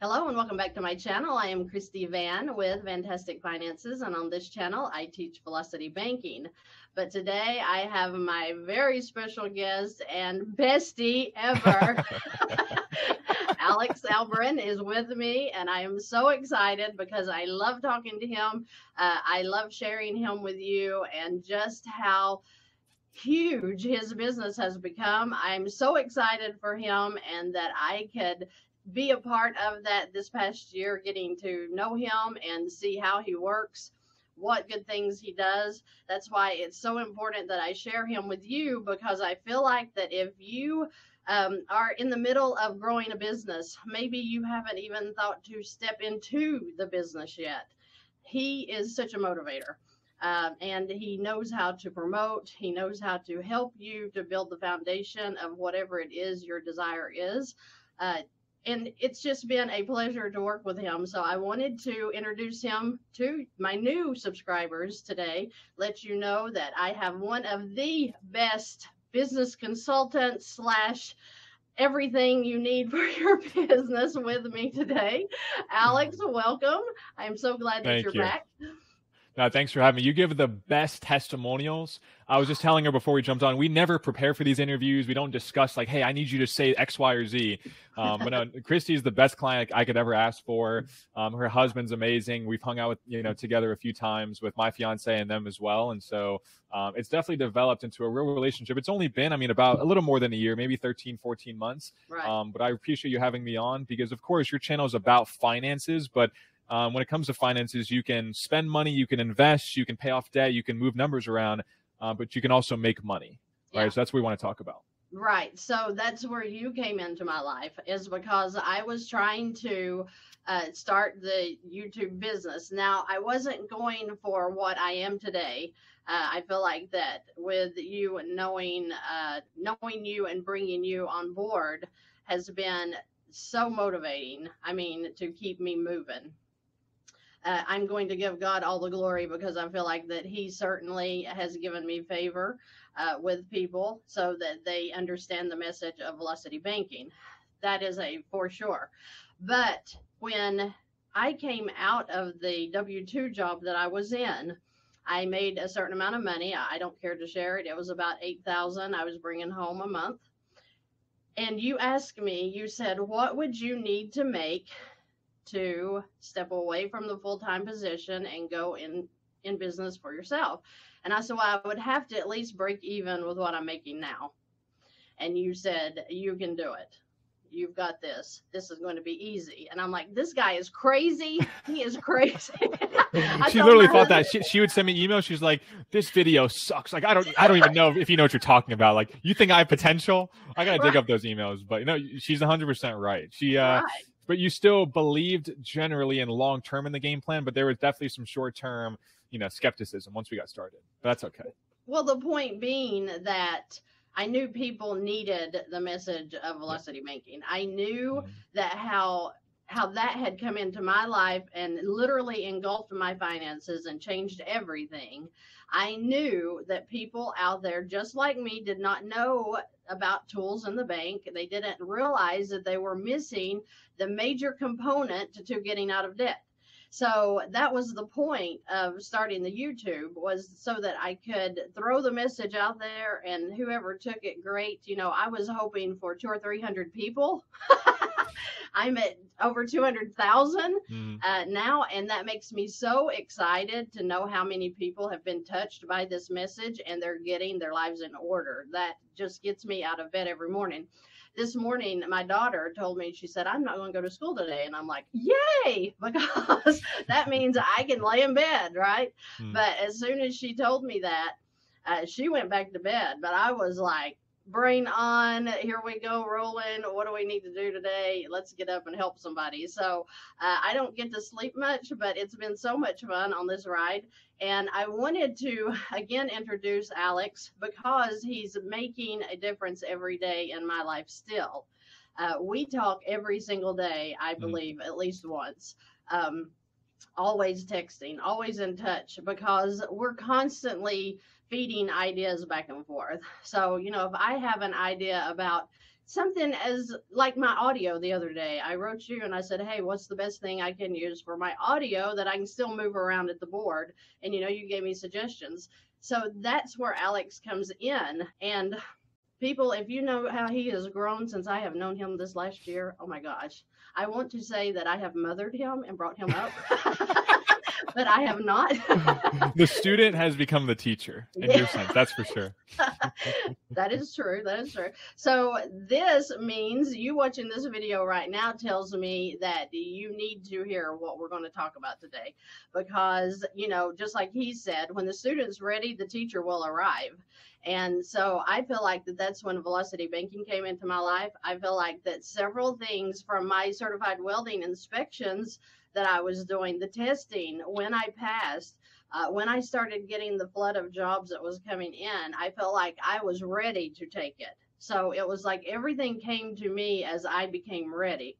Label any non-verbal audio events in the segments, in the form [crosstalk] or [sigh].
Hello and welcome back to my channel. I am Christy Vann with VANNtastic Finances, and on this channel, I teach velocity banking. But today, I have my very special guest and bestie ever, [laughs] Alex Albarran, is with me, and I am so excited because I love talking to him. Uh, I love sharing him with you, and just how huge his business has become. I'm so excited for him and that I could be a part of that this past year, getting to know him and see how he works, what good things he does. That's why it's so important that I share him with you because I feel like that if you um, are in the middle of growing a business, maybe you haven't even thought to step into the business yet. He is such a motivator. Uh, and he knows how to promote. He knows how to help you to build the foundation of whatever it is your desire is. Uh, and it's just been a pleasure to work with him. So I wanted to introduce him to my new subscribers today, let you know that I have one of the best business consultants slash everything you need for [laughs] your business with me today. Alex, welcome. I'm so glad that Thank you're you. back. No, thanks for having me. You give the best testimonials. I was just telling her before we jumped on, we never prepare for these interviews. We don't discuss like, hey, I need you to say X, Y, or Z. Um, but no, [laughs] Christy is the best client I could ever ask for. Um, her husband's amazing. We've hung out with you know together a few times with my fiance and them as well, and so um, it's definitely developed into a real relationship. It's only been, I mean, about a little more than a year, maybe 13, 14 months. Right. Um, but I appreciate you having me on because, of course, your channel is about finances, but um, when it comes to finances, you can spend money, you can invest, you can pay off debt, you can move numbers around, uh, but you can also make money. Right. Yeah. So that's what we want to talk about. Right. So that's where you came into my life, is because I was trying to uh, start the YouTube business. Now, I wasn't going for what I am today. Uh, I feel like that with you knowing, uh, knowing you and bringing you on board has been so motivating. I mean, to keep me moving. Uh, I'm going to give God all the glory because I feel like that He certainly has given me favor uh, with people so that they understand the message of velocity banking. That is a for sure. But when I came out of the W 2 job that I was in, I made a certain amount of money. I don't care to share it. It was about 8000 I was bringing home a month. And you asked me, you said, what would you need to make to step away from the full time position and go in in business for yourself? And I said, well, I would have to at least break even with what I'm making now. And you said, you can do it. You've got this. This is going to be easy. And I'm like, this guy is crazy. He is crazy. [laughs] [laughs] She literally thought that. She, she would send me emails. She's like, "This video sucks. Like, I don't, I don't even know if you know what you're talking about. Like, you think I have potential? I gotta dig Right. up those emails." But you know, she's 100 percent right. She, uh, Right. But you still believed generally in long term in the game plan, but there was definitely some short term, you know, skepticism once we got started. But that's okay. Well, the point being that I knew people needed the message of velocity banking. I knew Mhm. that how how that had come into my life and literally engulfed my finances and changed everything. I knew that people out there just like me did not know about tools in the bank. They didn't realize that they were missing the major component to, getting out of debt. So that was the point of starting the YouTube was so that I could throw the message out there and whoever took it great. You know, I was hoping for two or three hundred people. [laughs] [laughs] I'm at over 200,000 Mhm. uh, now, and that makes me so excited to know how many people have been touched by this message and they're getting their lives in order. That just gets me out of bed every morning. This morning, my daughter told me, she said, I'm not going to go to school today. And I'm like, yay, [laughs] because that means I can lay in bed, right? Mhm. But as soon as she told me that, uh, she went back to bed. But I was like, brain on, here we go, rolling. What do we need to do today? Let's get up and help somebody. So uh, I don't get to sleep much, but it's been so much fun on this ride. And I wanted to [laughs] again introduce Alex because he's making a difference every day in my life still. Uh, we talk every single day, I Mhm. believe, at least once. Um, always texting, always in touch because we're constantly feeding ideas back and forth. So, you know, if I have an idea about something as like my audio the other day. I wrote you and I said, Hey, what's the best thing I can use for my audio that I can still move around at the board? And you know, you gave me suggestions. So that's where Alex comes in. And people, if you know how he has grown since I have known him this last year, oh my gosh, I want to say that I have mothered him and brought him up. [laughs] but I have not. [laughs] the student has become the teacher in yeah. your sense, that's for sure. [laughs] that is true. That is true. So this means you watching this video right now tells me that you need to hear what we're going to talk about today because, you know, just like he said, when the student's ready, the teacher will arrive. And so I feel like that that's when velocity banking came into my life. I feel like that several things from my certified welding inspections that I was doing, the testing, when I passed, uh, when I started getting the flood of jobs that was coming in, I felt like I was ready to take it. So it was like everything came to me as I became ready.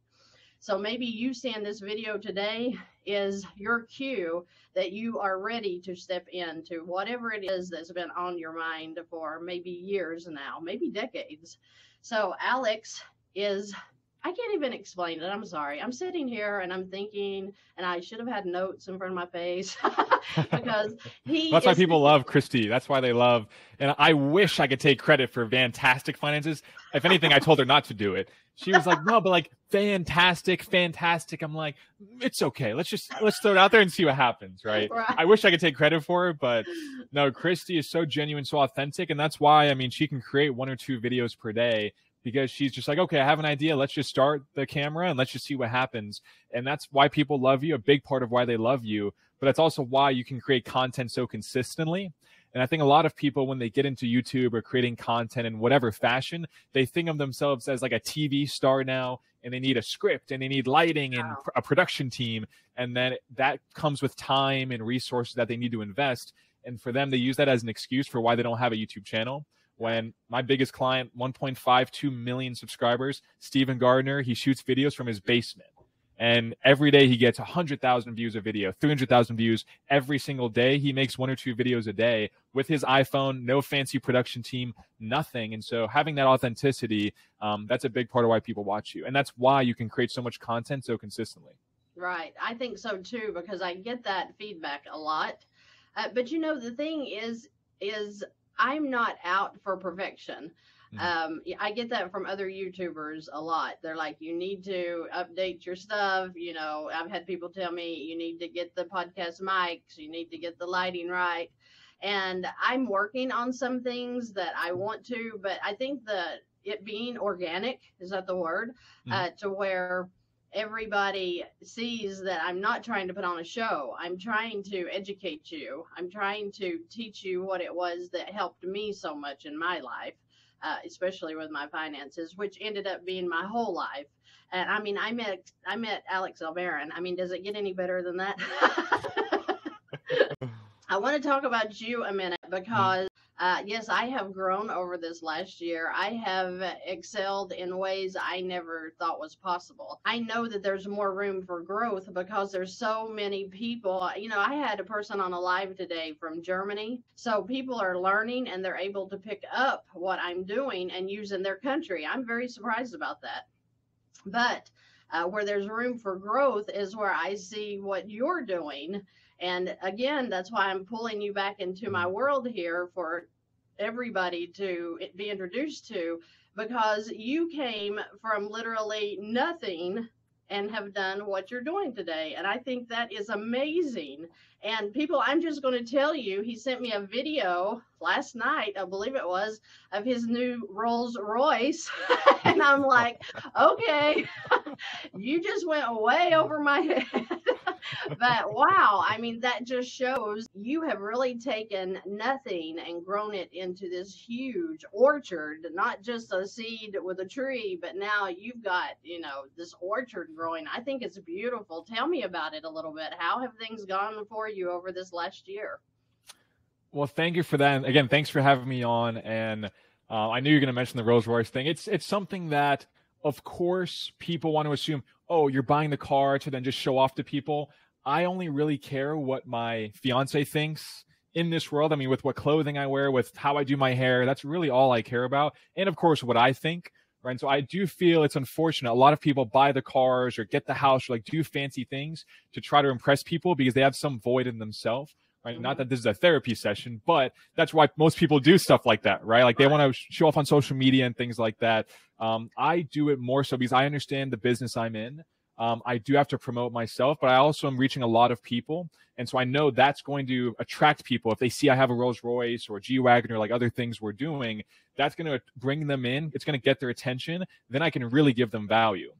So maybe you seeing this video today is your cue that you are ready to step into whatever it is that's been on your mind for maybe years now, maybe decades. So Alex is I can't even explain it. I'm sorry. I'm sitting here and I'm thinking, and I should have had notes in front of my face [laughs] because he. That's why people love Christy. That's why they love. And I wish I could take credit for VANNtastic finances. If anything, I told her not to do it. She was like, no, but like fantastic, fantastic. I'm like, it's okay. Let's just let's throw it out there and see what happens, right? [laughs] right? I wish I could take credit for it, but no, Christy is so genuine, so authentic, and that's why I mean she can create one or two videos per day because she's just like, okay, I have an idea. Let's just start the camera and let's just see what happens. And that's why people love you, a big part of why they love you. But that's also why you can create content so consistently. And I think a lot of people, when they get into YouTube or creating content in whatever fashion, they think of themselves as like a TV star now, and they need a script and they need lighting and a production team. And then that comes with time and resources that they need to invest. And for them, they use that as an excuse for why they don't have a YouTube channel when my biggest client 1.52 million subscribers stephen gardner he shoots videos from his basement. And every day he gets 100000 views a video 300000 views every single day. He makes one or two videos a day with his iphone no fancy production team nothing. And so having that authenticity um, that's a big part of why people watch you. And that's why you can create so much content so consistently. Right. I think so too because i get that feedback a lot. Uh, but you know the thing is is I'm not out for perfection. Mm-hmm. Um, I get that from other YouTubers a lot. They're like, you need to update your stuff. You know, I've had people tell me you need to get the podcast mics, you need to get the lighting right. And I'm working on some things that I want to, but I think that it being organic is that the word, mm-hmm. uh, to where everybody sees that I'm not trying to put on a show. I'm trying to educate you. I'm trying to teach you what it was that helped me so much in my life, uh, especially with my finances, which ended up being my whole life. And I mean, I met I met Alex Albarran. I mean, does it get any better than that? [laughs] [laughs] I want to talk about you a minute because uh, yes, I have grown over this last year. I have excelled in ways I never thought was possible. I know that there's more room for growth because there's so many people. You know, I had a person on a live today from Germany. So people are learning and they're able to pick up what I'm doing and use in their country. I'm very surprised about that. But uh, where there's room for growth is where I see what you're doing and again, that's why I'm pulling you back into my mm-hmm. world here for everybody to be introduced to because you came from literally nothing and have done what you're doing today. And I think that is amazing. And people, I'm just going to tell you, he sent me a video last night, I believe it was, of his new Rolls Royce. [laughs] and I'm like, okay, [laughs] you just went way over my [laughs] head [laughs] but wow, I mean, that just shows you have really taken nothing and grown it into this huge orchard, not just a seed with a tree, but now you've got, you know, this orchard growing. I think it's beautiful. Tell me about it a little bit. How have things gone for you over this last year? Well, thank you for that. And again, thanks for having me on. And uh, I knew you were going to mention the Rolls Royce thing. It's it's something that, of course, people want to assume oh, you're buying the car to then just show off to people. I only really care what my fiance thinks in this world. I mean, with what clothing I wear, with how I do my hair, that's really all I care about. And of course, what I think, right? so I do feel it's unfortunate. A lot of people buy the cars or get the house or like do fancy things to try to impress people because they have some void in themselves. Right? Mm-hmm. Not that this is a therapy session, but that's why most people do stuff like that, right? Like they right. want to show off on social media and things like that. Um, I do it more so because I understand the business I'm in. Um, I do have to promote myself, but I also am reaching a lot of people. And so I know that's going to attract people. If they see I have a Rolls Royce or a G Wagon or like other things we're doing, that's going to bring them in. It's going to get their attention. Then I can really give them value.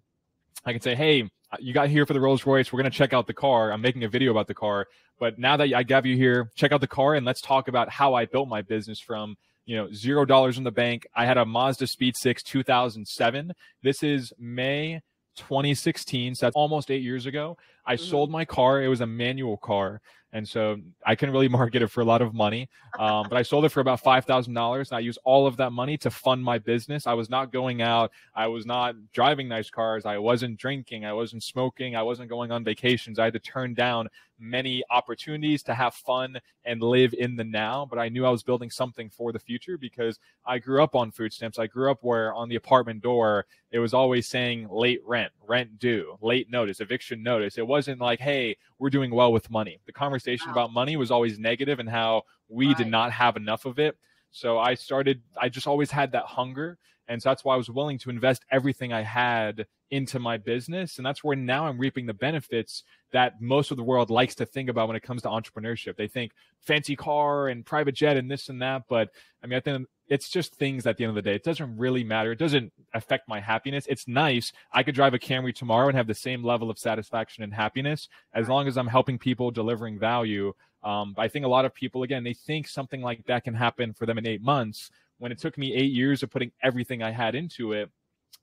I can say, hey, you got here for the Rolls Royce. We're going to check out the car. I'm making a video about the car. But now that I have you here, check out the car and let's talk about how I built my business from you know zero dollars in the bank i had a mazda speed 6 2007 this is may 2016 so that's almost eight years ago i mm-hmm. sold my car it was a manual car and so I couldn't really [laughs] market it for a lot of money. Um, but I sold it for about five thousand dollars. and I used all of that money to fund my business. I was not going out. I was not driving nice cars. I wasn't drinking. I wasn't smoking. I wasn't going on vacations. I had to turn down many opportunities to have fun and live in the now. But I knew I was building something for the future because I grew up on food stamps. I grew up where on the apartment door it was always saying late rent, rent due, late notice, eviction notice. It wasn't like, hey, we're doing well with money. The conversation wow. about money was always negative and how we right. did not have enough of it. So I started, I just always had that hunger. And so that's why I was willing to invest everything I had into my business. And that's where now I'm reaping the benefits that most of the world likes to think about when it comes to entrepreneurship. They think fancy car and private jet and this and that. But I mean, at the it's just things at the end of the day. It doesn't really matter. It doesn't affect my happiness. It's nice. I could drive a Camry tomorrow and have the same level of satisfaction and happiness as long as I'm helping people delivering value. Um, I think a lot of people, again, they think something like that can happen for them in eight months when it took me eight years of putting everything I had into it.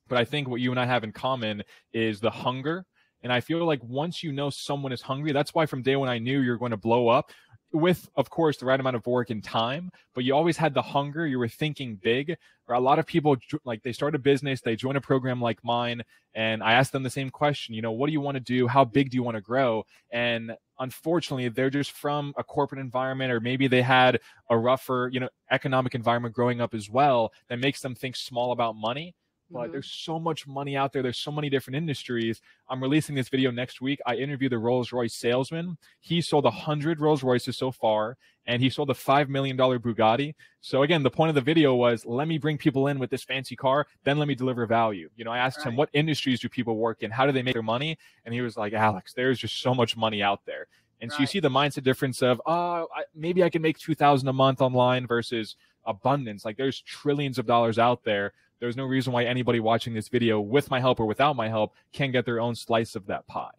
But I think what you and I have in common is the hunger. And I feel like once you know someone is hungry, that's why from day when I knew you're going to blow up, with of course the right amount of work and time but you always had the hunger. You were thinking big. A lot of people like they start a business they join a program like mine and i ask them the same question you know what do you want to do? How big do you want to grow? And unfortunately they're just from a corporate environment or maybe they had a rougher you know economic environment growing up as well that makes them think small about money but mm-hmm. there's so much money out there. There's so many different industries. I'm releasing this video next week. I interviewed the Rolls Royce salesman. He sold a hundred Rolls Royces so far, and he sold a five million dollar Bugatti. So again, the point of the video was let me bring people in with this fancy car, then let me deliver value. You know, I asked right. him what industries do people work in, how do they make their money, and he was like, Alex, there's just so much money out there. And right. so you see the mindset difference of, oh, I, maybe I can make two thousand a month online versus abundance. Like there's trillions of dollars out there there's no reason why anybody watching this video with my help or without my help can get their own slice of that pie.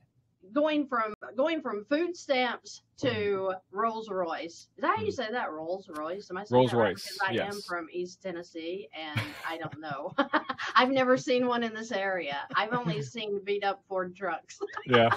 Going from going from food stamps to Rolls Royce. Is that how you mm-hmm. say that? Rolls Royce? Am I saying Rolls right? Royce? Because I yes. am from East Tennessee and I don't know. [laughs] I've never seen one in this area. I've only [laughs] seen beat up Ford trucks. [laughs] yeah,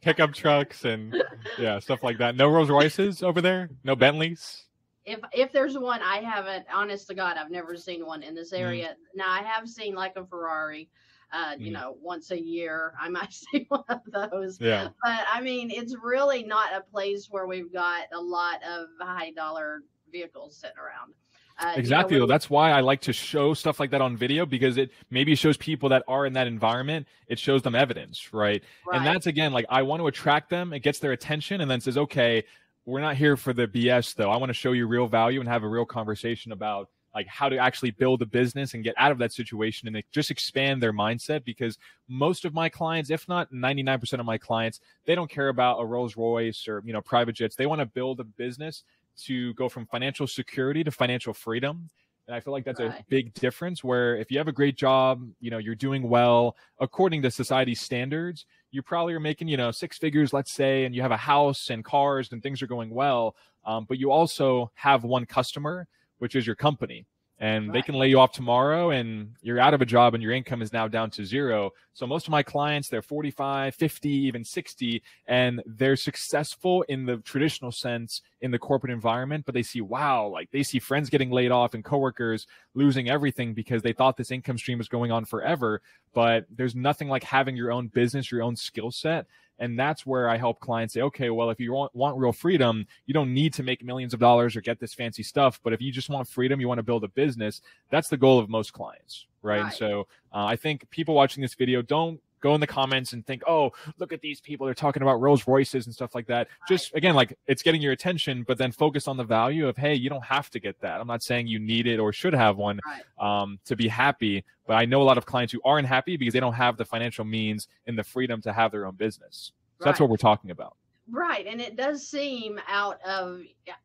pickup trucks and yeah, stuff like that. No Rolls Royces over there. No Bentleys if if there's one, I haven't. Honest to God, I've never seen one in this mm. area. Mm. Now I have seen like a Ferrari. Uh, you mm. know, once a year I might [laughs] see one of those. Yeah. But I mean, it's really not a place where we've got a lot of high dollar vehicles sitting around. Uh, exactly. You know, That's why I like to show stuff like that on video because it maybe shows people that are in that environment. It shows them evidence, right? right? And that's again like I want to attract them. It gets their attention, and then says, okay, we're not here for the BS though. I want to show you real value and have a real conversation about like how to actually build a business and get out of that situation and just expand their mindset because most of my clients if not 99% of my clients they don't care about a Rolls Royce or you know private jets they want to build a business to go from financial security to financial freedom and I feel like that's right. a big difference where if you have a great job, you know, you're doing well according to society's standards, you probably are making, you know, six figures, let's say, and you have a house and cars and things are going well. Um, but you also have one customer, which is your company and right. they can lay you off tomorrow and you're out of a job and your income is now down to zero so most of my clients they're 45 50 even 60 and they're successful in the traditional sense in the corporate environment but they see wow like they see friends getting laid off and coworkers losing everything because they thought this income stream was going on forever but there's nothing like having your own business your own skill set And that's where I help clients say, okay, well, if you want, want real freedom, you don't need to make millions of dollars or get this fancy stuff. But if you just want freedom, you want to build a business, that's the goal of most clients. Right. And so uh, I think people watching this video don't go in the comments and think, oh, look at these people. They're talking about Rolls Royces and stuff like that. Just again, like it's getting your attention, but then focus on the value of, hey, you don't have to get that. I'm not saying you need it or should have one um, to be happy, but I know a lot of clients who aren't happy because they don't have the financial means and the freedom to have their own business. So right. that's what we're talking about. Right, and it does seem out of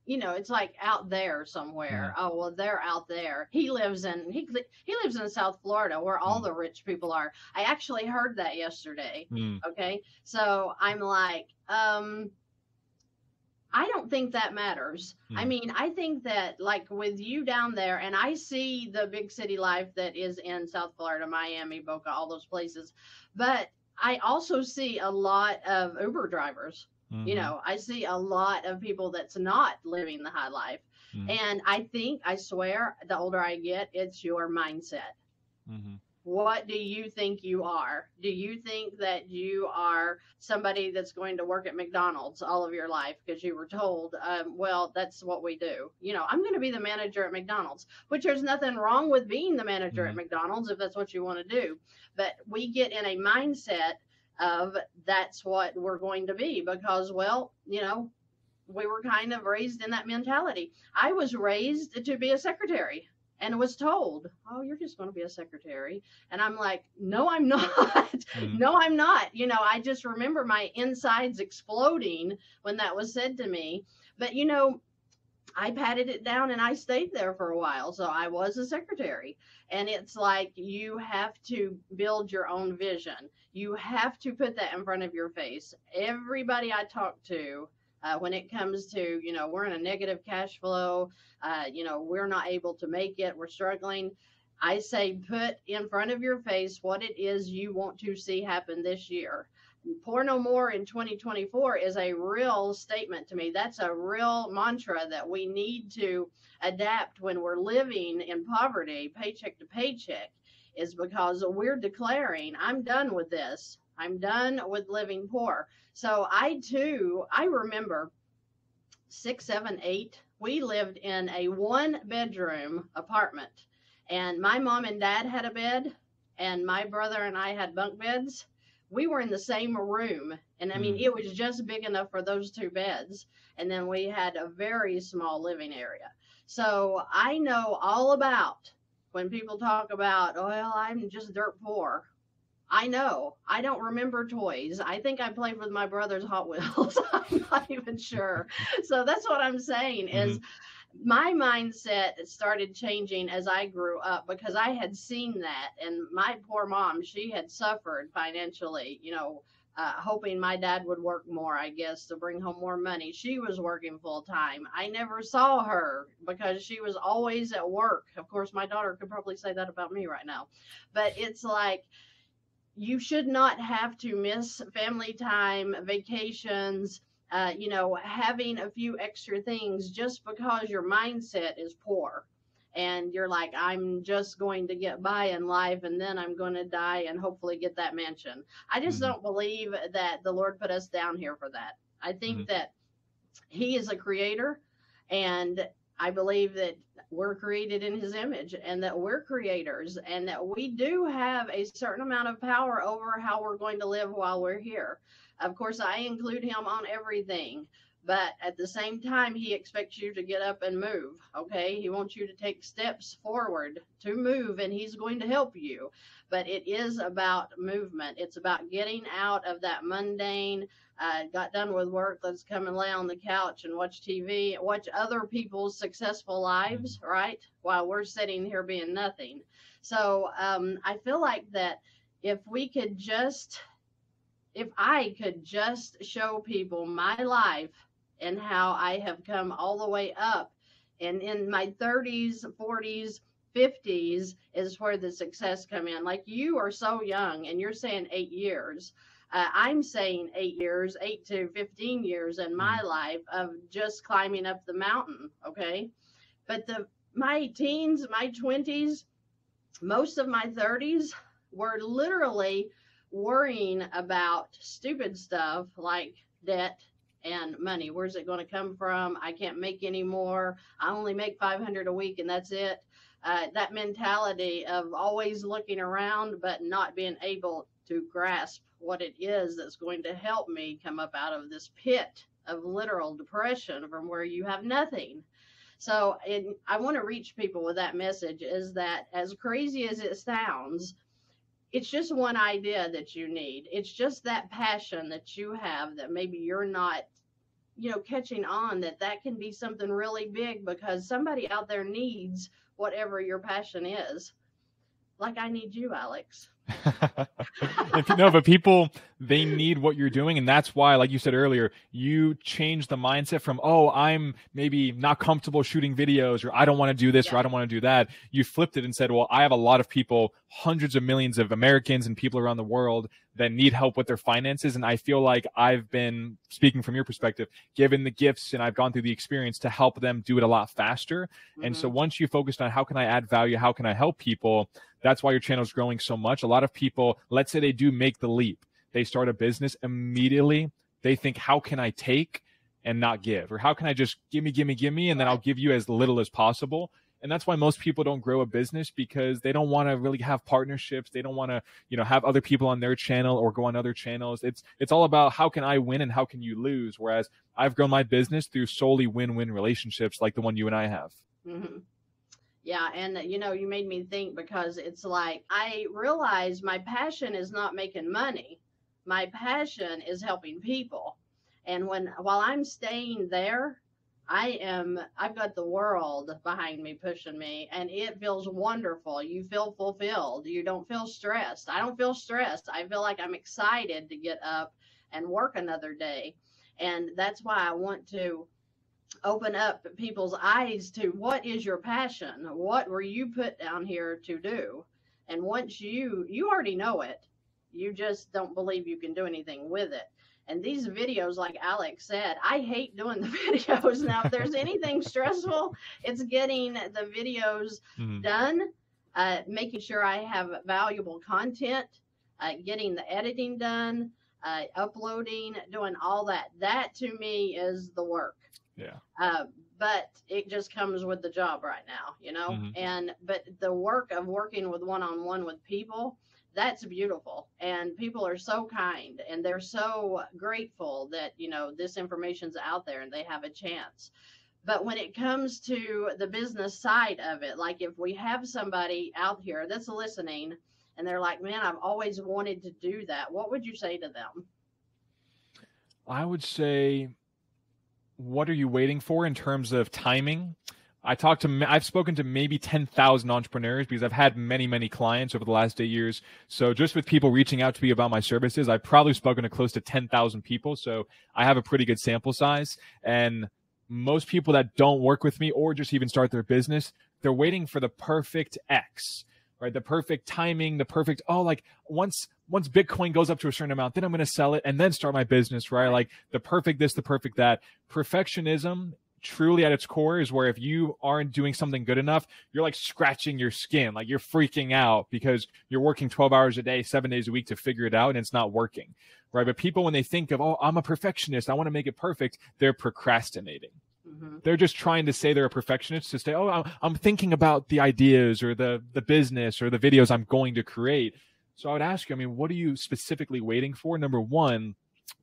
you know, it's like out there somewhere. Mm. Oh well, they're out there. He lives in he he lives in South Florida where all mm. the rich people are. I actually heard that yesterday. Mm. Okay, so I'm like, um, I don't think that matters. I mm. mean, I think that like with you down there, and I see the big city life that is in South Florida, Miami, Boca, all those places, but I also see a lot of Uber drivers Mm-hmm. You know, I see a lot of people that's not living the high life. Mm-hmm. And I think, I swear, the older I get, it's your mindset. Mm-hmm. What do you think you are? Do you think that you are somebody that's going to work at McDonald's all of your life because you were told, um, well, that's what we do? You know, I'm going to be the manager at McDonald's, which there's nothing wrong with being the manager at mm-hmm. McDonald's if that's what you want to do. But we get in a mindset of that's what we're going to be because, well, you know, we were kind of raised in that mentality. I was raised to be a secretary and was told, "Oh, you're just going to be a secretary." And I'm like, "No, I'm [laughs] not. Mm-hmm. no, I'm not." You know, I just remember my insides exploding when that was said to me. But you know, I patted it down and I stayed there for a while. So I was a secretary. And it's like you have to build your own vision. You have to put that in front of your face. Everybody I talk to, uh, when it comes to, you know, we're in a negative cash flow, uh, you know, we're not able to make it, we're struggling. I say put in front of your face what it is you want to see happen this year. Poor No More in 2024 is a real statement to me. That's a real mantra that we need to adapt when we're living in poverty, paycheck to paycheck, is because we're declaring, I'm done with this. I'm done with living poor. So I too, I remember six, seven, eight, we lived in a one bedroom apartment. And my mom and dad had a bed, and my brother and I had bunk beds we were in the same room and i mean mm. it was just big enough for those two beds and then we had a very small living area so i know all about when people talk about well i'm just dirt poor. I know. I don't remember toys. I think i played with my brother's hot wheels. [laughs] I'm not even sure. So that's what i'm saying is mm-hmm. my mindset started changing as I grew up because I had seen that. And my poor mom, she had suffered financially, you know, uh, hoping my dad would work more, I guess, to bring home more money. She was working full time. I never saw her because she was always at work. Of course, my daughter could probably say that about me right now. But it's like, you should not have to miss family time, vacations, uh, you know, having a few extra things just because your mindset is poor and you're like, I'm just going to get by in life and then I'm going to die and hopefully get that mansion. I just mm-hmm. don't believe that the Lord put us down here for that. I think mm-hmm. that He is a creator and I believe that we're created in his image and that we're creators and that we do have a certain amount of power over how we're going to live while we're here. Of course, I include him on everything, but at the same time, he expects you to get up and move. Okay. He wants you to take steps forward to move, and he's going to help you. But it is about movement, it's about getting out of that mundane. Uh, got done with work. Let's come and lay on the couch and watch TV, watch other people's successful lives, right? While we're sitting here being nothing. So um, I feel like that if we could just if I could just show people my life and how I have come all the way up, and in my 30s, 40s, 50s is where the success come in. Like you are so young, and you're saying eight years. Uh, I'm saying eight years, eight to 15 years in my mm-hmm. life of just climbing up the mountain. Okay. But the, my teens, my 20s, most of my 30s were literally worrying about stupid stuff like debt and money. Where's it going to come from? I can't make any more. I only make 500 a week and that's it. Uh, that mentality of always looking around but not being able to grasp what it is that's going to help me come up out of this pit of literal depression from where you have nothing. So it, I want to reach people with that message is that as crazy as it sounds, it's just one idea that you need. It's just that passion that you have that maybe you're not, you know, catching on that that can be something really big because somebody out there needs whatever your passion is. Like I need you, Alex. [laughs] [laughs] if you know, but people they need what you're doing, and that's why, like you said earlier, you change the mindset from oh, I'm maybe not comfortable shooting videos, or I don't want to do this, yeah. or I don't want to do that. You flipped it and said, well, I have a lot of people, hundreds of millions of Americans and people around the world that need help with their finances, and I feel like I've been speaking from your perspective, given the gifts, and I've gone through the experience to help them do it a lot faster. Mm-hmm. And so mm-hmm. once you focused on how can I add value, how can I help people that's why your channel is growing so much. A lot of people, let's say they do make the leap, they start a business immediately. They think, how can I take and not give? Or how can I just give me, give me, give me, and then I'll give you as little as possible. And that's why most people don't grow a business because they don't want to really have partnerships. They don't want to, you know, have other people on their channel or go on other channels. It's it's all about how can I win and how can you lose. Whereas I've grown my business through solely win-win relationships like the one you and I have. Mm-hmm. Yeah, and you know, you made me think because it's like I realize my passion is not making money. My passion is helping people. And when while I'm staying there, I am I've got the world behind me pushing me and it feels wonderful. You feel fulfilled. You don't feel stressed. I don't feel stressed. I feel like I'm excited to get up and work another day. And that's why I want to open up people's eyes to what is your passion? What were you put down here to do? And once you you already know it. You just don't believe you can do anything with it. And these videos like alex said i hate doing the [laughs] videos. Now if there's anything [laughs] stressful it's getting the videos mm-hmm. done uh, making sure i have valuable content uh, getting the editing done uh, uploading doing all that. That to me is the work yeah. Uh, but it just comes with the job right now, you know? Mm-hmm. And, but the work of working with one on one with people, that's beautiful. And people are so kind and they're so grateful that, you know, this information's out there and they have a chance. But when it comes to the business side of it, like if we have somebody out here that's listening and they're like, man, I've always wanted to do that, what would you say to them? I would say what are you waiting for in terms of timing? I talked to, I've spoken to maybe 10,000 entrepreneurs because I've had many, many clients over the last eight years. So just with people reaching out to me about my services, I've probably spoken to close to 10,000 people. So I have a pretty good sample size. And most people that don't work with me or just even start their business, they're waiting for the perfect X right? The perfect timing, the perfect, oh, like once once Bitcoin goes up to a certain amount, then I'm going to sell it and then start my business, right? Like the perfect this, the perfect that. Perfectionism truly at its core is where if you aren't doing something good enough, you're like scratching your skin, like you're freaking out because you're working 12 hours a day, seven days a week to figure it out and it's not working, right? But people, when they think of, oh, I'm a perfectionist, I want to make it perfect, they're procrastinating. Mm-hmm. They're just trying to say they're a perfectionist to say, "Oh, I'm, I'm thinking about the ideas or the the business or the videos I'm going to create." So I would ask you, I mean, what are you specifically waiting for? Number one,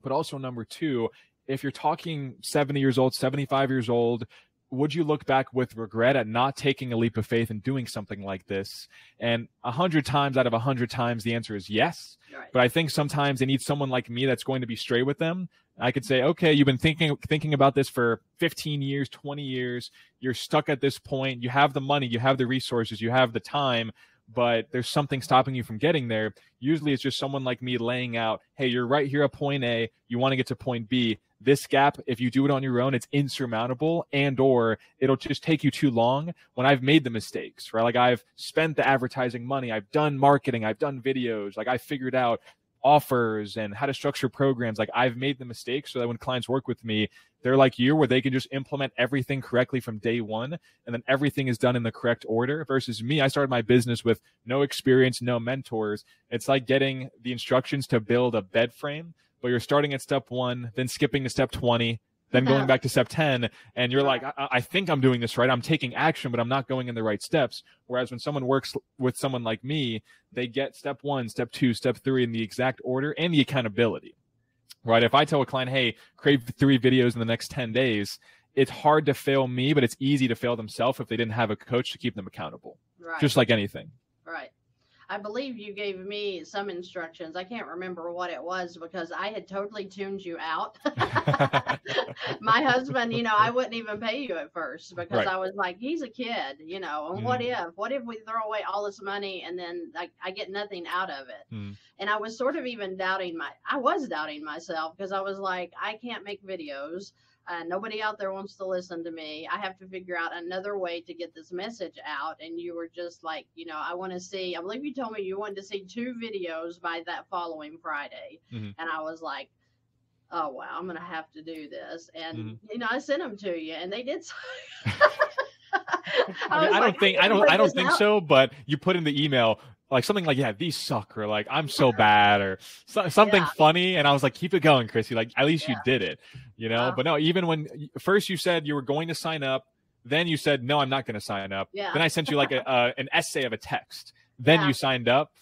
but also number two, if you're talking 70 years old, 75 years old, would you look back with regret at not taking a leap of faith and doing something like this? And a hundred times out of a hundred times, the answer is yes. Right. But I think sometimes they need someone like me that's going to be straight with them. I could say, okay, you've been thinking thinking about this for 15 years, 20 years. You're stuck at this point. You have the money, you have the resources, you have the time, but there's something stopping you from getting there. Usually, it's just someone like me laying out, hey, you're right here at point A. You want to get to point B this gap if you do it on your own it's insurmountable and or it'll just take you too long when i've made the mistakes right like i've spent the advertising money i've done marketing i've done videos like i figured out offers and how to structure programs. Like I've made the mistakes so that when clients work with me, they're like you, where they can just implement everything correctly from day one, and then everything is done in the correct order. Versus me, I started my business with no experience, no mentors. It's like getting the instructions to build a bed frame, but you're starting at step one, then skipping to step 20, then going back to step 10 and you're like I-, I, think i'm doing this right. I'm taking action but i'm not going in the right steps. Whereas when someone works with someone like me they get step one step two step three in the exact order and the accountability right? If i tell a client hey create three videos in the next 10 days it's hard to fail me but it's easy to fail themselves if they didn't have a coach to keep them accountable right. just like anything. Right I believe you gave me some instructions. I can't remember what it was because I had totally tuned you out. [laughs] My husband, you know, I wouldn't even pay you at first because right. I was like, he's a kid, you know, and mm. what if? What if we throw away all this money and then I, I get nothing out of it? Mm. And I was sort of even doubting my, I was doubting myself because I was like, I can't make videos. Uh, nobody out there wants to listen to me. I have to figure out another way to get this message out. And you were just like, you know, I want to see, I believe you told me you wanted to see two videos by that following Friday. Mm-hmm. And I was like, oh, wow, I'm going to have to do this. And, mm-hmm. you know, I sent them to you and they did. I, [laughs] I, mean, I, don't think I don't I don't think out. so, but you put in the email like something like yeah these suck or like i'm so [laughs] bad or so, something yeah. funny and i was like keep it going chrissy like at least yeah. you did it you know but no even when first you said you were going to sign up then you said no i'm not going to sign up yeah. then i sent you like a, uh, an essay of a text then you signed up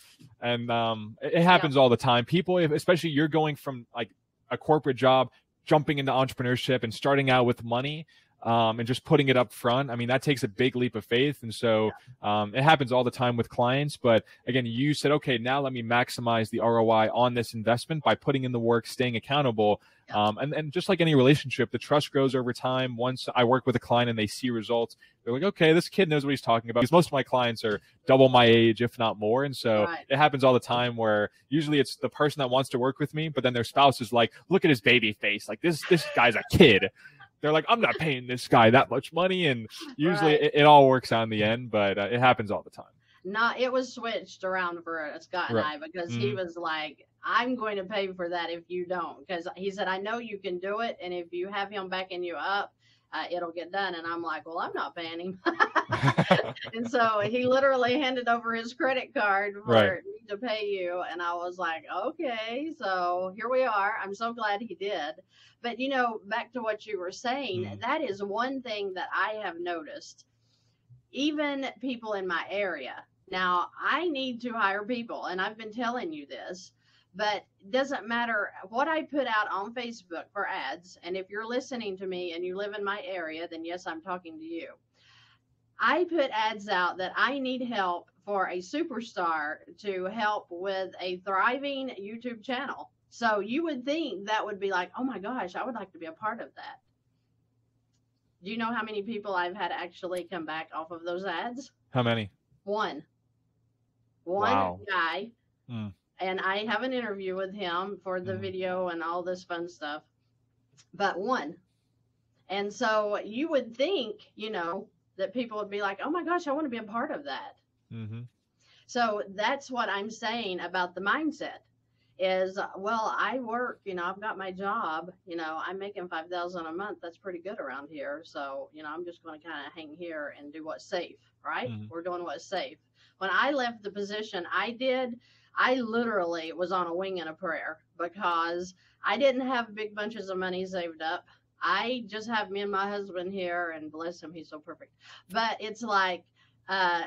and um, it, it happens all the time people especially you're going from like a corporate job jumping into entrepreneurship and starting out with money um, and just putting it up front. I mean, that takes a big leap of faith. And so um, it happens all the time with clients. But again, you said, okay, now let me maximize the ROI on this investment by putting in the work, staying accountable. Um, and, and just like any relationship, the trust grows over time. Once I work with a client and they see results, they're like, okay, this kid knows what he's talking about. Because most of my clients are double my age, if not more. And so right. it happens all the time where usually it's the person that wants to work with me, but then their spouse is like, look at his baby face. Like this, this guy's a kid they're like, I'm not paying this guy that much money, and [laughs] usually right. it, it, all works out in the end, but uh, it happens all the time. No, it was switched around for Scott and right. I because mm-hmm. he was like, I'm going to pay for that if you don't, because he said, I know you can do it, and if you have him backing you up, uh, it'll get done. And I'm like, well, I'm not paying him. [laughs] and so he literally handed over his credit card for right. to pay you. And I was like, okay, so here we are. I'm so glad he did. But you know, back to what you were saying, mm. that is one thing that I have noticed. Even people in my area. Now, I need to hire people, and I've been telling you this but it doesn't matter what I put out on Facebook for ads. And if you're listening to me and you live in my area, then yes, I'm talking to you. I put ads out that I need help for a superstar to help with a thriving YouTube channel. So you would think that would be like, oh my gosh, I would like to be a part of that. Do you know how many people I've had actually come back off of those ads? How many? One. One wow. guy. Mm and I have an interview with him for the mm-hmm. video and all this fun stuff, but one. And so you would think, you know, that people would be like, oh my gosh, I want to be a part of that. Mm-hmm. So that's what I'm saying about the mindset is, well, I work, you know, I've got my job, you know, I'm making 5,000 a month. That's pretty good around here. So, you know, I'm just going to kind of hang here and do what's safe, right? Mm-hmm. We're doing what's safe. When I left the position I did, I literally was on a wing and a prayer because I didn't have big bunches of money saved up. I just have me and my husband here, and bless him, he's so perfect. But it's like, uh,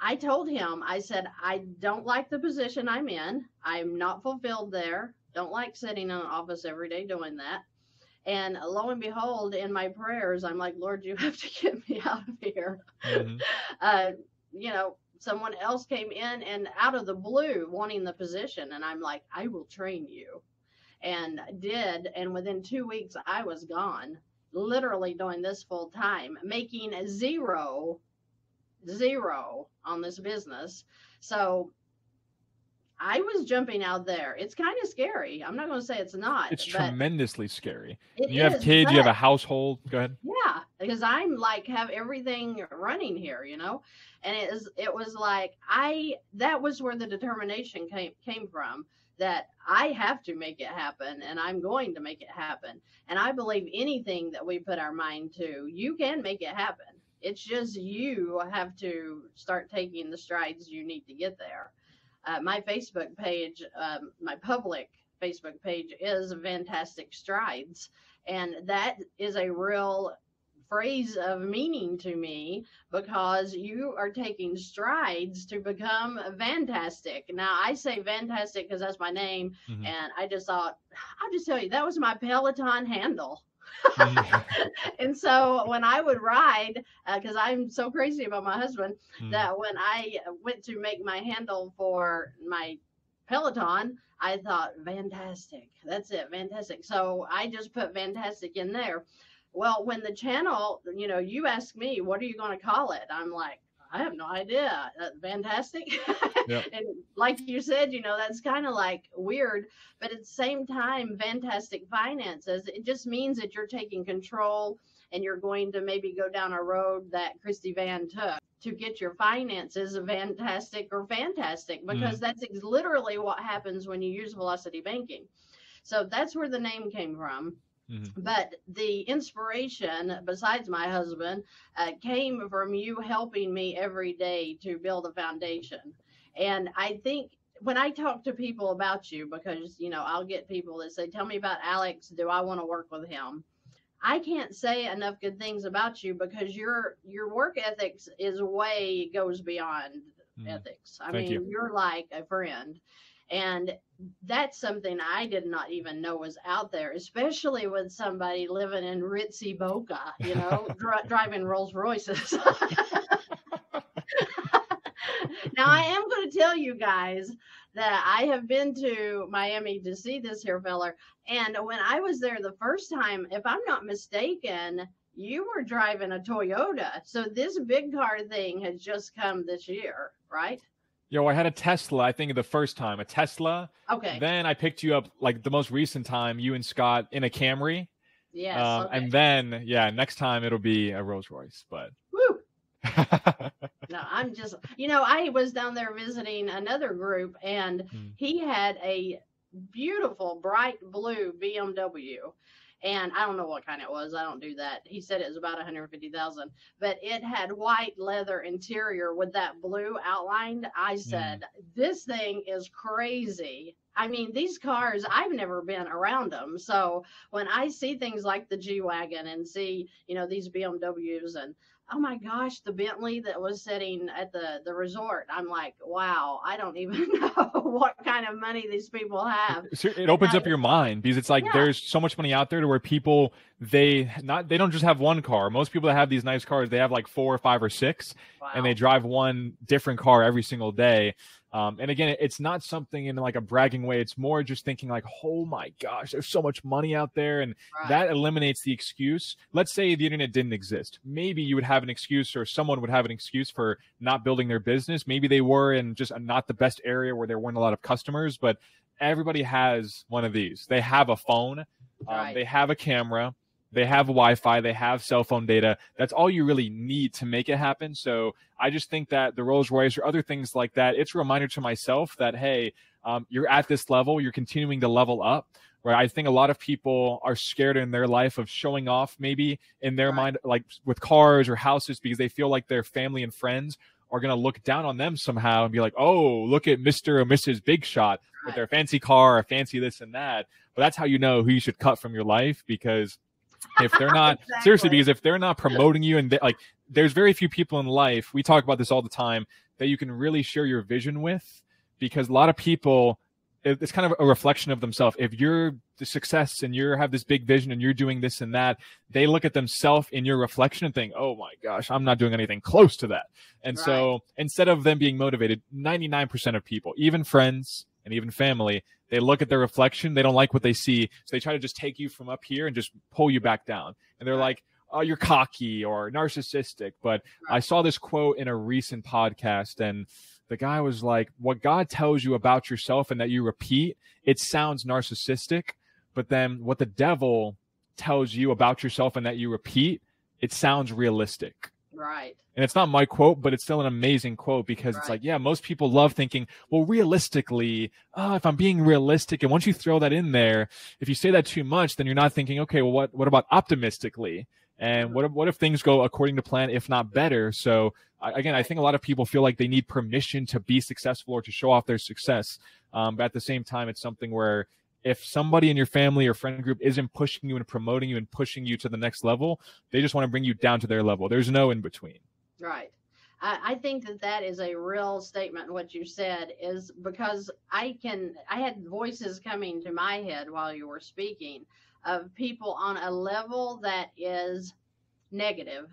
I told him, I said, I don't like the position I'm in. I'm not fulfilled there. Don't like sitting in an office every day doing that. And lo and behold, in my prayers, I'm like, Lord, you have to [laughs] get me out of here. Mm-hmm. Uh, you know, someone else came in and out of the blue wanting the position and i'm like i will train you. And did and within two weeks i was gone literally doing this full time making zero zero on this business. So I was jumping out there. It's kind of scary. I'm not going to say it's not. It's tremendously scary. you is, have kids, you have a household. Go ahead. Yeah, because I'm like have everything running here, you know, and it is it was like I that was where the determination came came from. that I have to make it happen and I'm going to make it happen. And I believe anything that we put our mind to, you can make it happen. It's just you have to start taking the strides you need to get there. Uh, my Facebook page, um, my public Facebook page is VANNtastic Strides. And that is a real phrase of meaning to me because you are taking strides to become fantastic. Now, I say fantastic because that's my name. Mm-hmm. And I just thought, I'll just tell you, that was my Peloton handle. [laughs] And so when I would ride, because uh, I'm so crazy about my husband, mm. that when I went to make my handle for my Peloton, I thought, VANNtastic. That's it, VANNtastic. So I just put VANNtastic in there. Well, when the channel, you know, you ask me, what are you going to call it? I'm like, I have no idea. Uh, VANNtastic. [laughs] Yep. and like you said, you know, that's kind of like weird, but at the same time, VANNtastic finances, it just means that you're taking control and you're going to maybe go down a road that Christy Vann took to get your finances fantastic or VANNtastic because mm. that's literally what happens when you use velocity banking. So that's where the name came from. Mm-hmm. But the inspiration, besides my husband, uh, came from you helping me every day to build a foundation. And I think when I talk to people about you, because, you know, I'll get people that say, Tell me about Alex. Do I want to work with him? I can't say enough good things about you because your your work ethics is way goes beyond mm. ethics. I Thank mean, you. you're like a friend. And that's something I did not even know was out there, especially with somebody living in ritzy Boca, you know, [laughs] dri- driving Rolls Royces. [laughs] now, I am going to tell you guys that I have been to Miami to see this here feller. And when I was there the first time, if I'm not mistaken, you were driving a Toyota. So this big car thing has just come this year, right? Yo, I had a Tesla, I think the first time, a Tesla. Okay. Then I picked you up like the most recent time, you and Scott in a Camry. Yes. Um, okay. And then, yeah, next time it'll be a Rolls Royce. But Woo! [laughs] no, I'm just, you know, I was down there visiting another group and mm. he had a beautiful bright blue BMW and I don't know what kind it was. I don't do that. He said it was about 150,000, but it had white leather interior with that blue outlined. I mm. said, mm. "This thing is crazy." I mean, these cars, I've never been around them. So when I see things like the G Wagon and see, you know, these BMWs and oh my gosh, the Bentley that was sitting at the the resort. I'm like, wow, I don't even [laughs] know what kind of money these people have. It opens up your mind because it's like yeah. there's so much money out there to where people they not they don't just have one car. Most people that have these nice cars, they have like four or five or six, wow. and they drive one different car every single day. Um, and again, it's not something in like a bragging way. It's more just thinking like, oh my gosh, there's so much money out there. And right. that eliminates the excuse. Let's say the internet didn't exist. Maybe you would have an excuse or someone would have an excuse for not building their business. Maybe they were in just not the best area where there weren't a lot of customers, but everybody has one of these. They have a phone, um, right. they have a camera, they have Wi-Fi, they have cell phone data. That's all you really need to make it happen. So I just think that the Rolls Royce or other things like that, it's a reminder to myself that hey, um, you're at this level, you're continuing to level up. Right, I think a lot of people are scared in their life of showing off, maybe in their right. mind, like with cars or houses, because they feel like their family and friends are going to look down on them somehow and be like, oh, look at Mr. or Mrs. Big Shot with their fancy car, or fancy this and that. But that's how you know who you should cut from your life because if they're not [laughs] exactly. seriously because if they're not promoting you and they, like there's very few people in life we talk about this all the time that you can really share your vision with because a lot of people it's kind of a reflection of themselves if you're the success and you have this big vision and you're doing this and that they look at themselves in your reflection and think oh my gosh i'm not doing anything close to that and right. so instead of them being motivated 99% of people even friends and even family, they look at their reflection, they don't like what they see, so they try to just take you from up here and just pull you back down. And they're like, "Oh, you're cocky or narcissistic." But I saw this quote in a recent podcast and the guy was like, "What God tells you about yourself and that you repeat, it sounds narcissistic, but then what the devil tells you about yourself and that you repeat, it sounds realistic." Right. And it's not my quote, but it's still an amazing quote because right. it's like, yeah, most people love thinking, well, realistically, oh, if I'm being realistic, and once you throw that in there, if you say that too much, then you're not thinking, okay, well, what what about optimistically? And what if, what if things go according to plan, if not better? So again, I think a lot of people feel like they need permission to be successful or to show off their success. Um, but at the same time, it's something where if somebody in your family or friend group isn't pushing you and promoting you and pushing you to the next level, they just want to bring you down to their level. There's no in between. Right. I, I think that that is a real statement. What you said is because I can, I had voices coming to my head while you were speaking of people on a level that is negative.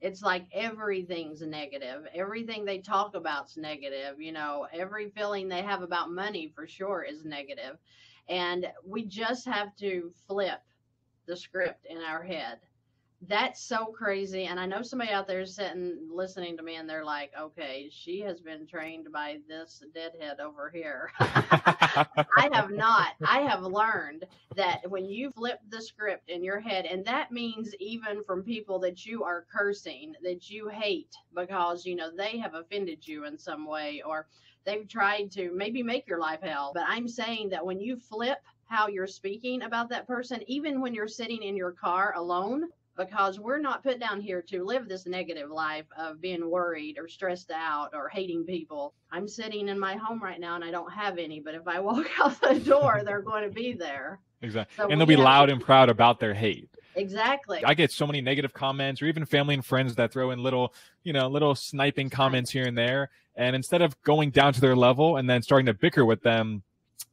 It's like everything's negative. Everything they talk about's negative. You know, every feeling they have about money for sure is negative and we just have to flip the script in our head. That's so crazy. And I know somebody out there sitting listening to me and they're like, okay, she has been trained by this deadhead over here. [laughs] I have not. I have learned that when you flip the script in your head, and that means even from people that you are cursing, that you hate because, you know, they have offended you in some way or They've tried to maybe make your life hell. But I'm saying that when you flip how you're speaking about that person, even when you're sitting in your car alone, because we're not put down here to live this negative life of being worried or stressed out or hating people. I'm sitting in my home right now and I don't have any, but if I [laughs] walk out the door, they're going to be there. Exactly. So and they'll be loud to- and proud about their hate. Exactly. I get so many negative comments or even family and friends that throw in little, you know, little sniping comments here and there. And instead of going down to their level and then starting to bicker with them,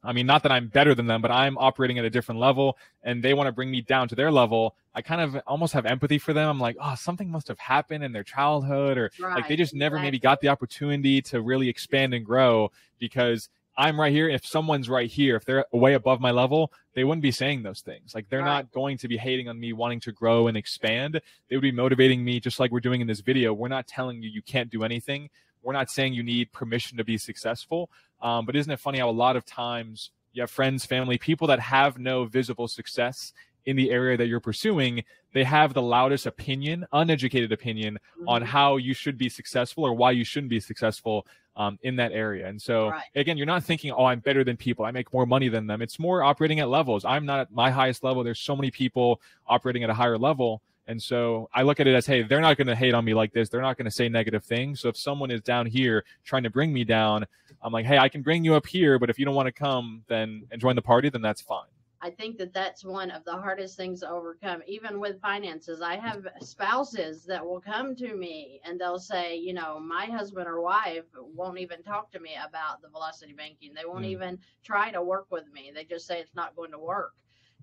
I mean, not that I'm better than them, but I'm operating at a different level and they want to bring me down to their level. I kind of almost have empathy for them. I'm like, oh, something must have happened in their childhood or right. like they just never maybe got the opportunity to really expand and grow because I'm right here. If someone's right here, if they're way above my level, they wouldn't be saying those things. Like they're right. not going to be hating on me wanting to grow and expand. They would be motivating me just like we're doing in this video. We're not telling you you can't do anything. We're not saying you need permission to be successful. Um, but isn't it funny how a lot of times you have friends, family, people that have no visible success in the area that you're pursuing, they have the loudest opinion, uneducated opinion mm-hmm. on how you should be successful or why you shouldn't be successful um, in that area. And so, right. again, you're not thinking, oh, I'm better than people. I make more money than them. It's more operating at levels. I'm not at my highest level. There's so many people operating at a higher level. And so I look at it as, hey, they're not going to hate on me like this. They're not going to say negative things. So if someone is down here trying to bring me down, I'm like, hey, I can bring you up here, but if you don't want to come, then and join the party, then that's fine. I think that that's one of the hardest things to overcome, even with finances. I have spouses that will come to me and they'll say, you know, my husband or wife won't even talk to me about the velocity banking. They won't mm. even try to work with me. They just say it's not going to work.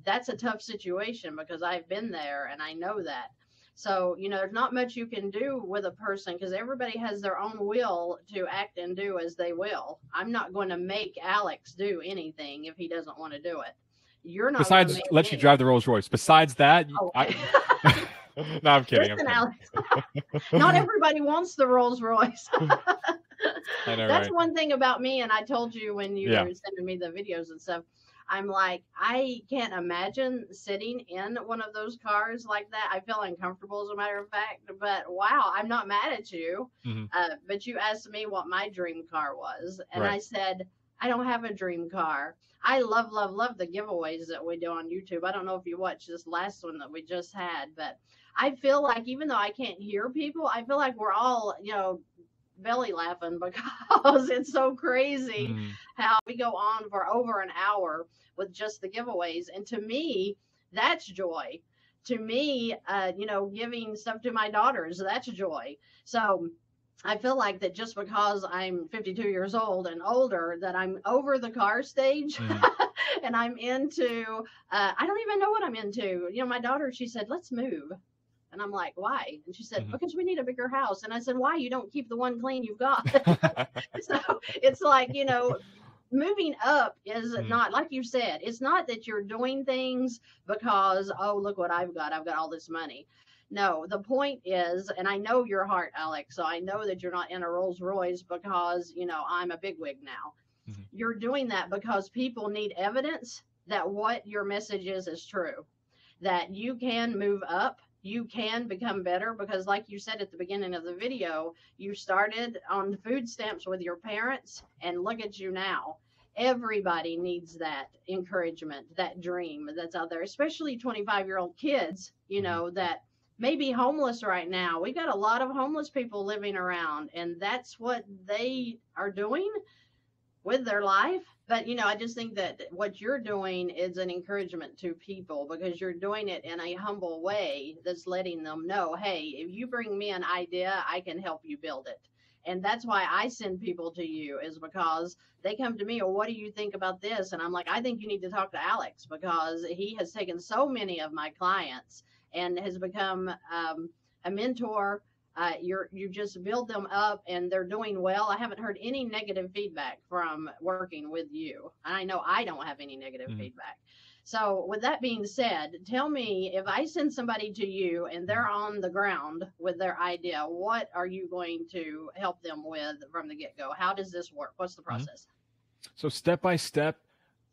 That's a tough situation because I've been there and I know that. So, you know, there's not much you can do with a person because everybody has their own will to act and do as they will. I'm not going to make Alex do anything if he doesn't want to do it you're not. Besides, let you drive the Rolls Royce. Besides that, oh. I, [laughs] no, I'm kidding. Listen, I'm kidding. [laughs] not everybody wants the Rolls Royce. [laughs] know, That's right? one thing about me, and I told you when you yeah. were sending me the videos and stuff. I'm like, I can't imagine sitting in one of those cars like that. I feel uncomfortable, as a matter of fact. But wow, I'm not mad at you. Mm-hmm. Uh, but you asked me what my dream car was, and right. I said, I don't have a dream car. I love, love, love the giveaways that we do on YouTube. I don't know if you watched this last one that we just had, but I feel like even though I can't hear people, I feel like we're all, you know, belly laughing [laughs] because it's so crazy mm. how we go on for over an hour with just the giveaways. And to me, that's joy. To me, uh, you know, giving stuff to my daughters, that's joy. So I feel like that just because I'm 52 years old and older, that I'm over the car stage mm. [laughs] and I'm into, uh, I don't even know what I'm into. You know, my daughter, she said, let's move. And I'm like, why? And she said, mm-hmm. because we need a bigger house. And I said, why? You don't keep the one clean you've got. [laughs] [laughs] so it's like, you know, moving up is mm-hmm. not, like you said, it's not that you're doing things because, oh, look what I've got. I've got all this money. No, the point is, and I know your heart, Alex, so I know that you're not in a Rolls Royce because, you know, I'm a bigwig now. Mm-hmm. You're doing that because people need evidence that what your message is is true, that you can move up you can become better because like you said at the beginning of the video you started on food stamps with your parents and look at you now everybody needs that encouragement that dream that's out there especially 25 year old kids you know that may be homeless right now. We got a lot of homeless people living around and that's what they are doing with their life. But you know i just think that what you're doing is an encouragement to people because you're doing it in a humble way that's letting them know hey if you bring me an idea i can help you build it. And that's why i send people to you is because they come to me or what do you think about this? And i'm like i think you need to talk to alex because he has taken so many of my clients and has become um, a mentor uh, you're you just build them up and they're doing well. I haven't heard any negative feedback from working with you. I know I don't have any negative mm-hmm. feedback. So with that being said, tell me if I send somebody to you and they're on the ground with their idea, what are you going to help them with from the get-go? How does this work? What's the mm-hmm. process? Mm-hmm. So step by step,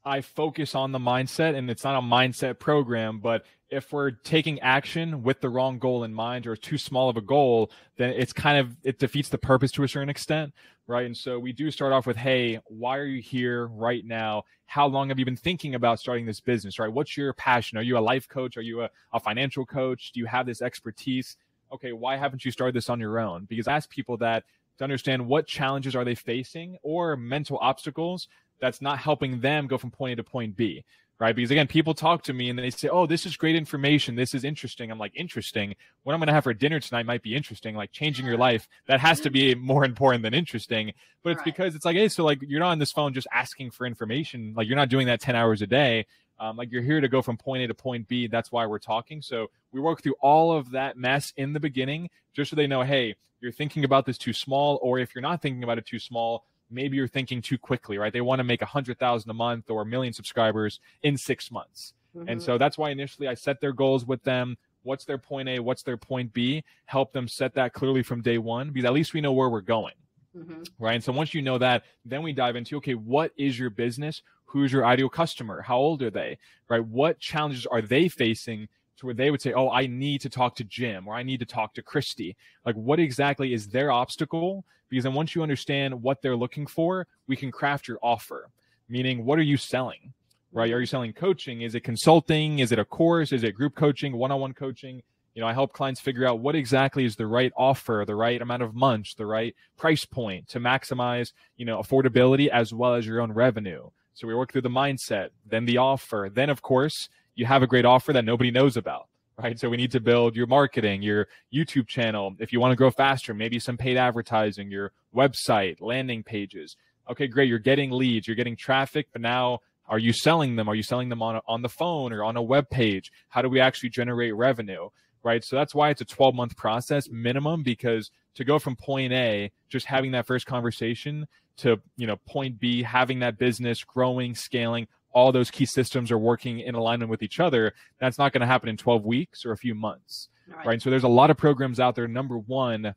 I focus on the mindset and it's not a mindset program, but if we're taking action with the wrong goal in mind or too small of a goal, then it's kind of it defeats the purpose to a certain extent, right? And so we do start off with, hey, why are you here right now? How long have you been thinking about starting this business, right? What's your passion? Are you a life coach? Are you a, a financial coach? Do you have this expertise? Okay, why haven't you started this on your own? Because ask people that to understand what challenges are they facing or mental obstacles that's not helping them go from point A to point B right? Because again, people talk to me and they say, "Oh, this is great information. This is interesting." I'm like, "Interesting? What I'm going to have for dinner tonight might be interesting. Like changing your life, that has to be [laughs] more important than interesting." But it's right. because it's like, hey, so like you're not on this phone just asking for information. Like you're not doing that 10 hours a day. Um, like you're here to go from point A to point B. That's why we're talking. So we work through all of that mess in the beginning, just so they know, hey, you're thinking about this too small, or if you're not thinking about it too small, maybe you're thinking too quickly, right? They want to make a hundred thousand a month or a million subscribers in six months. Mm-hmm. And so that's why initially I set their goals with them. What's their point A? What's their point B? Help them set that clearly from day one because at least we know where we're going. Mm-hmm. Right. And so once you know that, then we dive into okay, what is your business? Who's your ideal customer? How old are they? Right. What challenges are they facing to where they would say, Oh, I need to talk to Jim or I need to talk to Christy. Like, what exactly is their obstacle? Because then once you understand what they're looking for, we can craft your offer. Meaning, what are you selling? Right? Are you selling coaching? Is it consulting? Is it a course? Is it group coaching, one on one coaching? You know, I help clients figure out what exactly is the right offer, the right amount of months, the right price point to maximize, you know, affordability as well as your own revenue. So we work through the mindset, then the offer, then of course you have a great offer that nobody knows about right? So we need to build your marketing, your YouTube channel. If you want to grow faster, maybe some paid advertising, your website, landing pages. Okay, great. You're getting leads, you're getting traffic, but now are you selling them? Are you selling them on, on the phone or on a web page? How do we actually generate revenue? Right. So that's why it's a 12 month process minimum because to go from point A, just having that first conversation to, you know, point B, having that business growing, scaling, all those key systems are working in alignment with each other, that's not going to happen in 12 weeks or a few months. Right. right. So there's a lot of programs out there. Number one,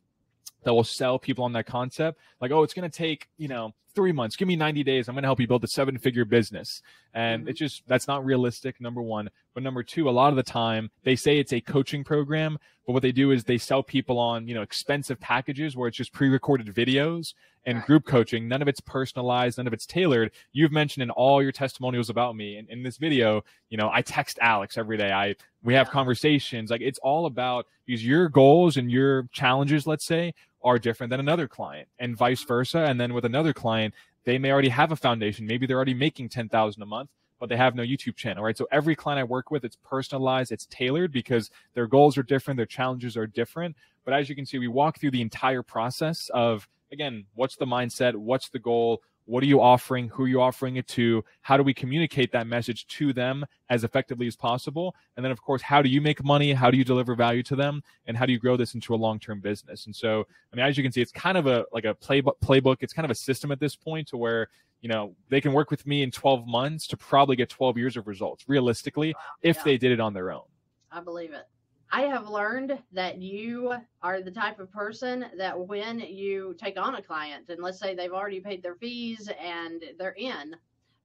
that will sell people on that concept. Like, oh, it's going to take, you know, three months. Give me 90 days. I'm going to help you build a seven figure business. And mm-hmm. it's just, that's not realistic. Number one. But number two, a lot of the time they say it's a coaching program, but what they do is they sell people on, you know, expensive packages where it's just pre-recorded videos and group coaching. None of it's personalized. None of it's tailored. You've mentioned in all your testimonials about me and in this video, you know, I text Alex every day. I, we have conversations. Like it's all about because your goals and your challenges, let's say, are different than another client and vice versa. And then with another client, they may already have a foundation. Maybe they're already making 10,000 a month, but they have no YouTube channel, right? So every client I work with, it's personalized, it's tailored because their goals are different, their challenges are different. But as you can see, we walk through the entire process of, again, what's the mindset? What's the goal? What are you offering? Who are you offering it to? How do we communicate that message to them as effectively as possible? And then, of course, how do you make money? How do you deliver value to them? And how do you grow this into a long-term business? And so, I mean, as you can see, it's kind of a like a playbook. Playbook. It's kind of a system at this point to where you know they can work with me in 12 months to probably get 12 years of results realistically if yeah. they did it on their own. I believe it. I have learned that you are the type of person that when you take on a client, and let's say they've already paid their fees and they're in,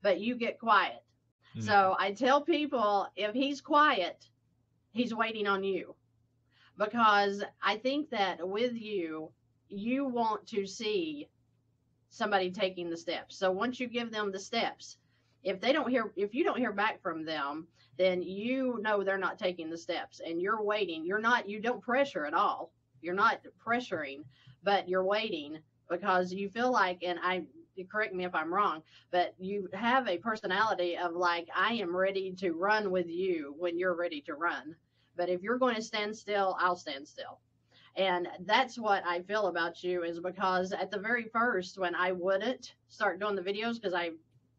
but you get quiet. Mm-hmm. So I tell people if he's quiet, he's waiting on you. because I think that with you, you want to see somebody taking the steps. So once you give them the steps, if they don't hear, if you don't hear back from them, then you know they're not taking the steps and you're waiting. You're not, you don't pressure at all. You're not pressuring, but you're waiting because you feel like, and I, correct me if I'm wrong, but you have a personality of like, I am ready to run with you when you're ready to run. But if you're going to stand still, I'll stand still. And that's what I feel about you is because at the very first, when I wouldn't start doing the videos, because I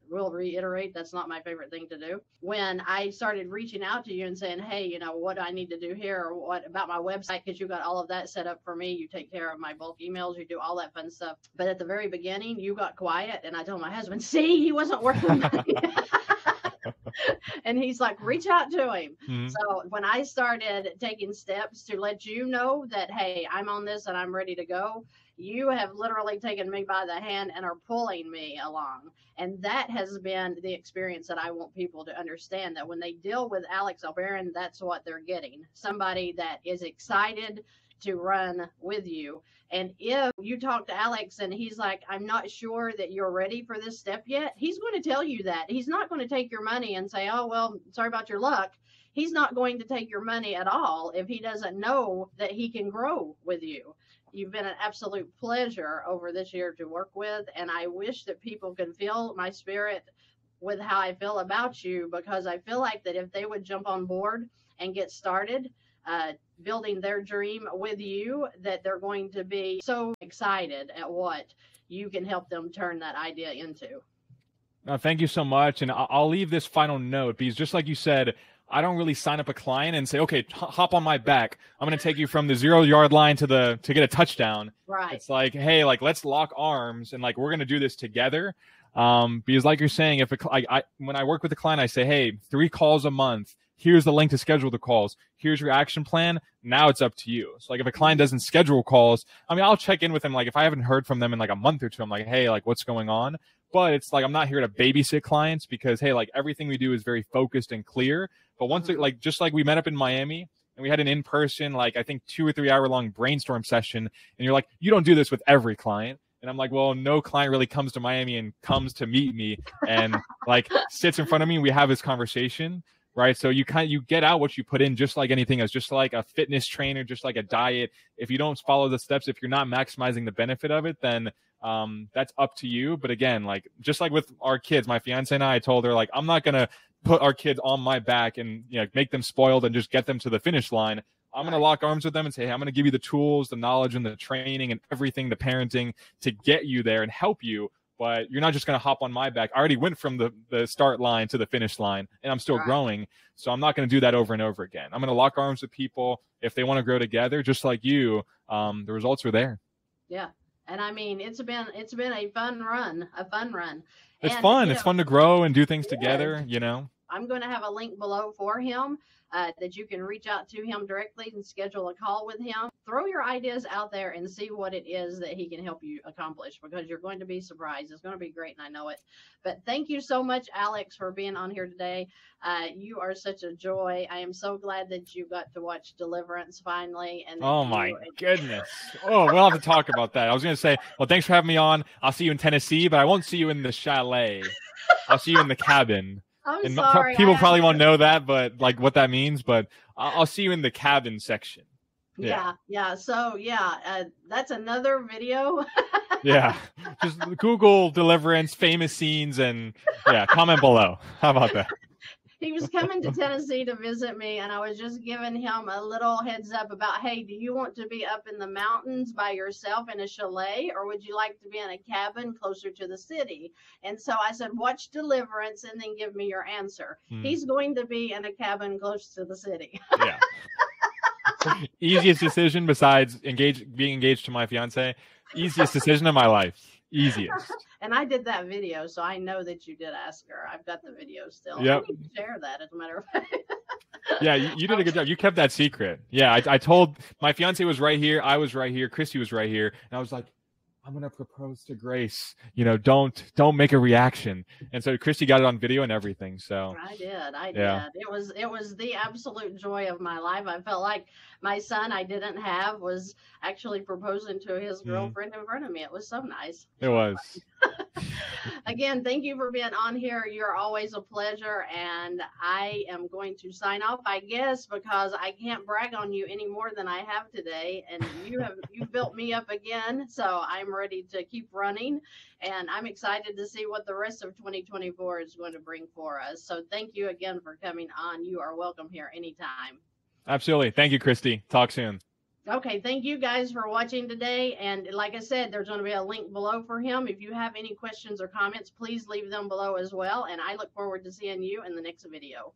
will reiterate that's not my favorite thing to do. When I started reaching out to you and saying, hey, you know, what do I need to do here or what about my website? Because you got all of that set up for me. You take care of my bulk emails, you do all that fun stuff. But at the very beginning, you got quiet and I told my husband, [laughs] see, he wasn't working. [laughs] [laughs] [laughs] and he's like, reach out to him. Mm-hmm. So when I started taking steps to let you know that, hey, I'm on this and I'm ready to go, you have literally taken me by the hand and are pulling me along. And that has been the experience that I want people to understand that when they deal with Alex Albarran, that's what they're getting somebody that is excited to run with you. And if you talk to Alex and he's like, I'm not sure that you're ready for this step yet, he's going to tell you that. He's not going to take your money and say, Oh, well, sorry about your luck. He's not going to take your money at all if he doesn't know that he can grow with you. You've been an absolute pleasure over this year to work with. And I wish that people could feel my spirit with how I feel about you because I feel like that if they would jump on board and get started, uh, building their dream with you that they're going to be so excited at what you can help them turn that idea into. No, thank you so much. And I'll leave this final note because just like you said, I don't really sign up a client and say, okay, hop on my back. I'm going to take you from the zero yard line to the, to get a touchdown. Right. It's like, hey, like, let's lock arms and like, we're going to do this together. Um, because like you're saying, if a, I, I, when I work with a client, I say, hey, three calls a month here's the link to schedule the calls. Here's your action plan. Now it's up to you. So like if a client doesn't schedule calls i mean i'll check in with them like if i haven't heard from them in like a month or two i'm like hey like what's going on? But it's like i'm not here to babysit clients because hey like everything we do is very focused and clear. But once it mm-hmm. like just like we met up in miami and we had an in-person like i think two or three hour long brainstorm session and you're like you don't do this with every client. And I'm like, well, no client really comes to Miami and comes to meet me and like sits in front of me. And we have this conversation right? So you kind of, you get out what you put in, just like anything else, just like a fitness trainer, just like a diet. If you don't follow the steps, if you're not maximizing the benefit of it, then um, that's up to you. But again, like just like with our kids, my fiance and I, I told her like I'm not gonna put our kids on my back and you know make them spoiled and just get them to the finish line. I'm going to lock arms with them and say, hey, I'm going to give you the tools, the knowledge, and the training and everything, the parenting to get you there and help you but you're not just going to hop on my back. I already went from the, the start line to the finish line and I'm still right. growing. So I'm not going to do that over and over again. I'm going to lock arms with people. If they want to grow together, just like you, um, the results are there. Yeah. And I mean, it's been, it's been a fun run, a fun run. It's and, fun. It's know, fun to grow and do things together, you know? I'm going to have a link below for him uh, that you can reach out to him directly and schedule a call with him. Throw your ideas out there and see what it is that he can help you accomplish because you're going to be surprised. It's going to be great, and I know it. But thank you so much, Alex, for being on here today. Uh, you are such a joy. I am so glad that you got to watch Deliverance finally. And oh my goodness! Oh, we'll have to talk about that. I was going to say, well, thanks for having me on. I'll see you in Tennessee, but I won't see you in the chalet. I'll see you in the cabin. I'm and sorry. people probably won't know that, but like what that means. But I'll see you in the cabin section. Yeah, yeah. yeah. So yeah, uh, that's another video. [laughs] yeah, just Google deliverance, famous scenes, and yeah, comment below. How about that? He was coming to Tennessee to visit me, and I was just giving him a little heads up about, hey, do you want to be up in the mountains by yourself in a chalet, or would you like to be in a cabin closer to the city? And so I said, watch Deliverance and then give me your answer. Hmm. He's going to be in a cabin close to the city. yeah. [laughs] Easiest decision besides engage being engaged to my fiance. Easiest decision of my life. Easiest. [laughs] and I did that video, so I know that you did ask her. I've got the video still. Yeah. Share that as a matter of fact. [laughs] yeah, you, you, did a good [laughs] job. You kept that secret. Yeah, I, I, told my fiance was right here. I was right here. Christy was right here, and I was like, I'm gonna propose to Grace. You know, don't don't make a reaction. And so Christy got it on video and everything. So I did. I Yeah. did. It was it was the absolute joy of my life. I felt like my son I didn't have was actually proposing to his Mhm. girlfriend in front of me. It was so nice. it was. [laughs] [laughs] Again, thank you for being on here. You're always a pleasure. And I am going to sign off, I guess, because I can't brag on you any more than I have today. And you have you built me up again. So I'm ready to keep running. And I'm excited to see what the rest of 2024 is going to bring for us. So thank you again for coming on. You are welcome here anytime. Absolutely. Thank you, Christy. Talk soon. Okay, thank you guys for watching today. And like I said, there's going to be a link below for him. If you have any questions or comments, please leave them below as well. And I look forward to seeing you in the next video.